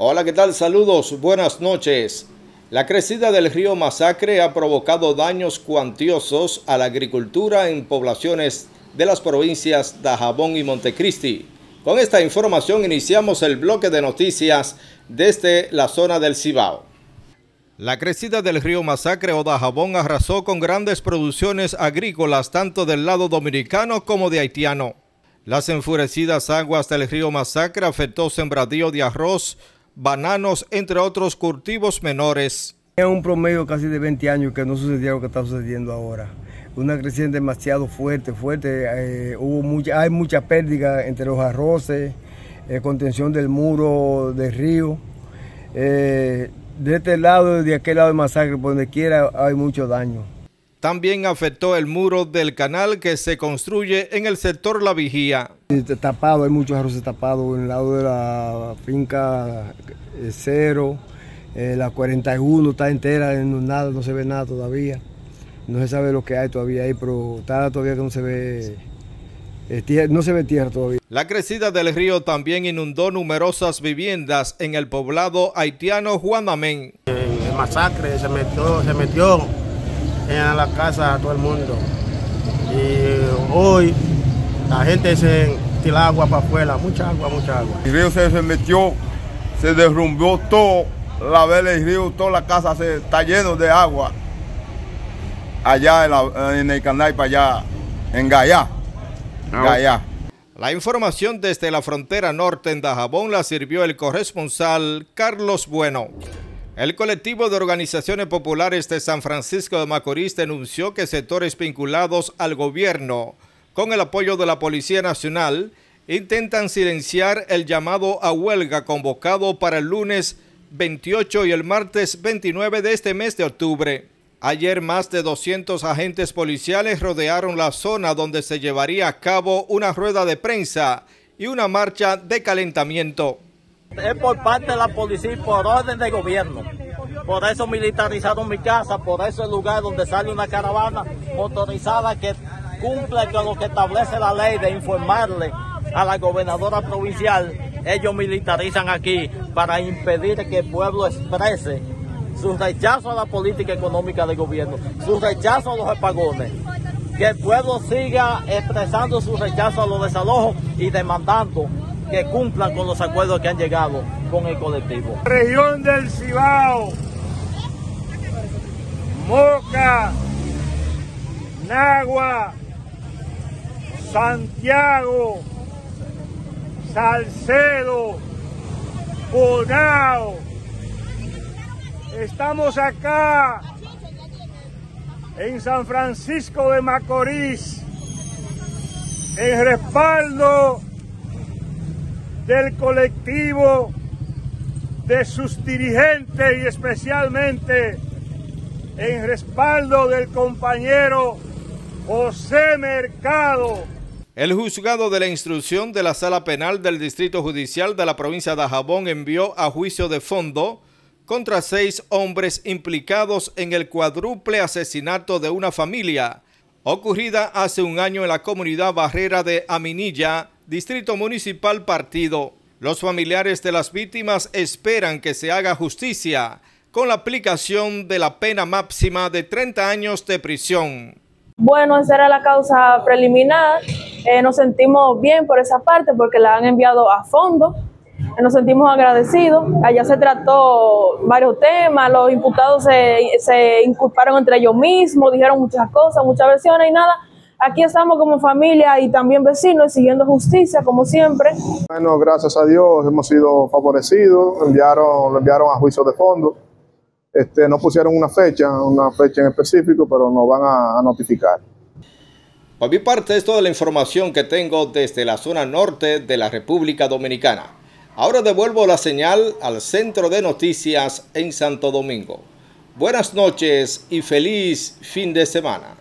Hola, ¿qué tal? Saludos, buenas noches. La crecida del río Masacre ha provocado daños cuantiosos a la agricultura en poblaciones de las provincias de Jabón y Montecristi. Con esta información iniciamos el bloque de noticias desde la zona del Cibao. La crecida del río Masacre o Dajabón arrasó con grandes producciones agrícolas tanto del lado dominicano como de haitiano. Las enfurecidas aguas del río Masacre afectó sembradío de arroz, bananos, entre otros cultivos menores. Es un promedio casi de 20 años que no sucedía lo que está sucediendo ahora. Una creciente demasiado fuerte, fuerte. Eh, hubo mucha, hay mucha pérdida entre los arroces, eh, contención del muro del río. Eh, de este lado y de aquel lado de Masacre, por donde quiera, hay mucho daño. También afectó el muro del canal que se construye en el sector La Vigía. Tapado, hay muchos arroces tapados en el lado de la finca eh, Cero, eh, la 41 está entera, no, nada, no se ve nada todavía. No se sabe lo que hay todavía ahí, pero está todavía que no se ve eh, no se ve tierra todavía. La crecida del río también inundó numerosas viviendas en el poblado haitiano Juan Amén. El masacre se metió, se metió en la casa a todo el mundo. Y hoy la gente se tira agua para afuera, mucha agua, mucha agua. El río se, metió, se derrumbó todo, la vela del río, toda la casa se, está lleno de agua. Allá en, el canal para allá, en Gaya. Ah, Gaya. La información desde la frontera norte en Dajabón la sirvió el corresponsal Carlos Bueno. El colectivo de organizaciones populares de San Francisco de Macorís denunció que sectores vinculados al gobierno, con el apoyo de la Policía Nacional, intentan silenciar el llamado a huelga convocado para el lunes 28 y el martes 29 de este mes de octubre. Ayer más de 200 agentes policiales rodearon la zona donde se llevaría a cabo una rueda de prensa y una marcha de calentamiento es por parte de la policía y por orden del gobierno. Por eso militarizaron mi casa, por eso el lugar donde sale una caravana motorizada que cumple con lo que establece la ley de informarle a la gobernadora provincial. Ellos militarizan aquí para impedir que el pueblo exprese su rechazo a la política económica del gobierno, su rechazo a los apagones. Que el pueblo siga expresando su rechazo a los desalojos y demandando que cumplan con los acuerdos que han llegado con el colectivo. Región del Cibao, Moca, Nagua, Santiago, Salcedo, Bonao. Estamos acá en San Francisco de Macorís en respaldo del colectivo, de sus dirigentes y especialmente en respaldo del compañero José Mercado. El juzgado de la instrucción de la Sala Penal del Distrito Judicial de la provincia de Jabón envió a juicio de fondo contra seis hombres implicados en el cuádruple asesinato de una familia ocurrida hace un año en la comunidad barrera de Aminilla, Distrito Municipal Partido. Los familiares de las víctimas esperan que se haga justicia con la aplicación de la pena máxima de 30 años de prisión. Bueno, esa era la causa preliminar. Eh, nos sentimos bien por esa parte porque la han enviado a fondo. Eh, nos sentimos agradecidos. Allá se trató varios temas, los imputados se, se inculparon entre ellos mismos, dijeron muchas cosas, muchas versiones y nada Aquí estamos como familia y también vecinos siguiendo justicia, como siempre. Bueno, gracias a Dios hemos sido favorecidos, enviaron, lo enviaron a juicio de fondo. Este, no pusieron una fecha, una fecha en específico, pero nos van a, a notificar. Por mi parte, es toda la información que tengo desde la zona norte de la República Dominicana. Ahora devuelvo la señal al centro de noticias en Santo Domingo. Buenas noches y feliz fin de semana.